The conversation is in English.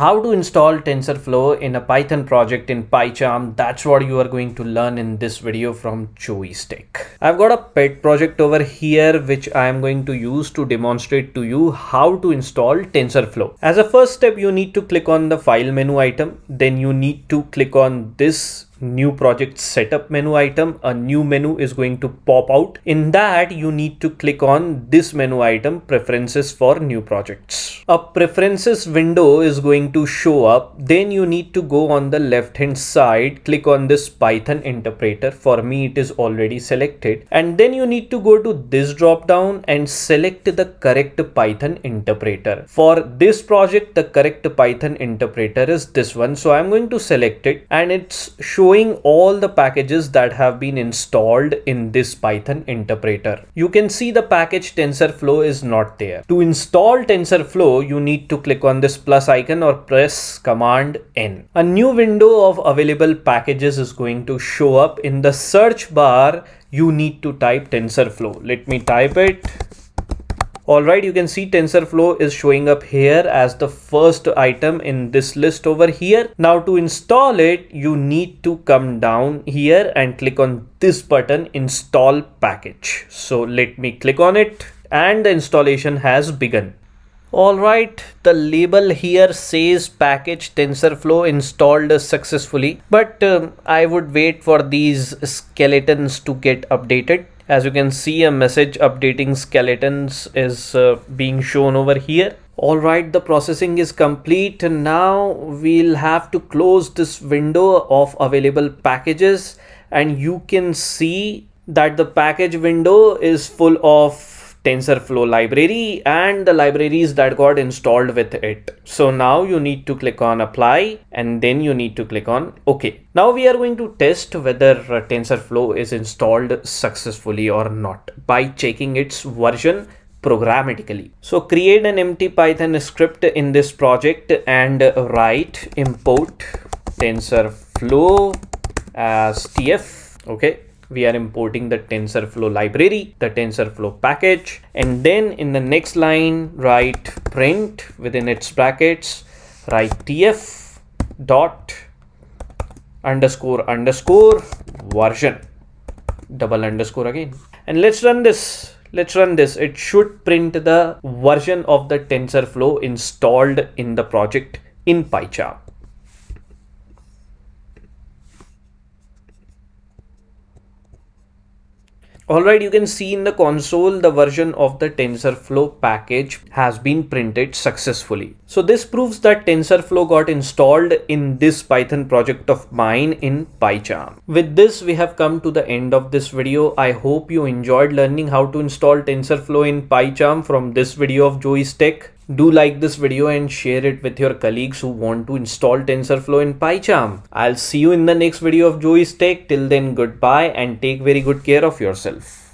how to install TensorFlow in a Python project in PyCharm. That's what you are going to learn in this video from Joey's Tech. I've got a pet project over here which I am going to use to demonstrate to you how to install TensorFlow. As a first step, you need to click on the file menu item. Then you need to click on this new project setup menu item a new menu is going to pop out. In that you need to click on this menu item preferences for new projects. A preferences window is going to show up. Then you need to go on the left hand side click on this python interpreter. For me it is already selected. And then you need to go to this drop down and select the correct python interpreter. For this project the correct python interpreter is this one. So i'm going to select it and it's showing showing all the packages that have been installed in this Python interpreter. You can see the package TensorFlow is not there. To install TensorFlow, you need to click on this plus icon or press Command N. A new window of available packages is going to show up in the search bar. You need to type TensorFlow. Let me type it Alright, you can see TensorFlow is showing up here as the first item in this list over here. Now to install it, you need to come down here and click on this button install package. So let me click on it and the installation has begun. Alright, the label here says package TensorFlow installed successfully, but um, I would wait for these skeletons to get updated as you can see a message updating skeletons is uh, being shown over here. All right the processing is complete. And now we'll have to close this window of available packages. And you can see that the package window is full of TensorFlow library and the libraries that got installed with it. So now you need to click on apply and then you need to click on OK. Now we are going to test whether TensorFlow is installed successfully or not by checking its version programmatically. So create an empty Python script in this project and write import TensorFlow as TF. Okay we are importing the TensorFlow library, the TensorFlow package. And then in the next line, write print within its brackets, write tf dot underscore underscore version double underscore again. And let's run this. Let's run this. It should print the version of the TensorFlow installed in the project in PyCharm. Alright, you can see in the console the version of the TensorFlow package has been printed successfully. So this proves that TensorFlow got installed in this Python project of mine in PyCharm. With this, we have come to the end of this video. I hope you enjoyed learning how to install TensorFlow in PyCharm from this video of Joey's Tech. Do like this video and share it with your colleagues who want to install TensorFlow in PyCharm. I'll see you in the next video of Joey's Tech. Till then, goodbye and take very good care of yourself.